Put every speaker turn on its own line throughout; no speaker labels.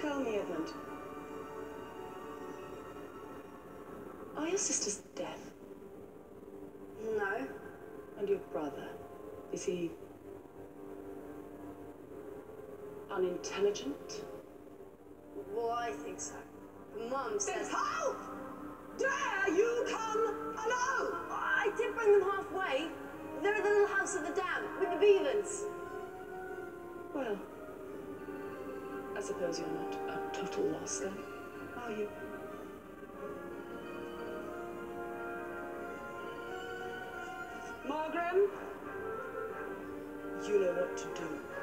Tell me, Edmund. Are your sisters deaf?
No,
And your brother? Is he unintelligent?
well, I think so. Mum says.
how dare you come alone?
I did bring them halfway. They're at the little house at the dam with the beavers.
Well, suppose you're not a total loss then, are you? Maugrim, you know what to do.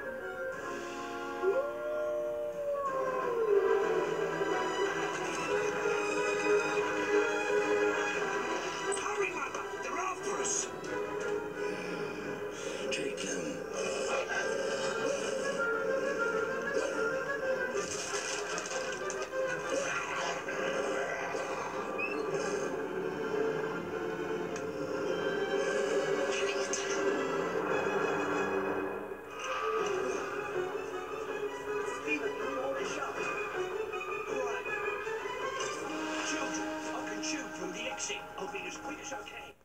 Right. Children,